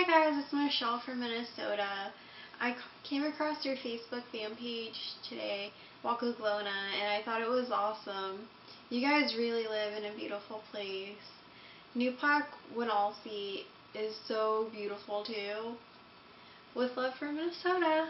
Hi guys, it's Michelle from Minnesota. I came across your Facebook fan page today, Wokół Głowna, and I thought it was awesome. You guys really live in a beautiful place. New Park Winalsi is so beautiful too. With love from Minnesota.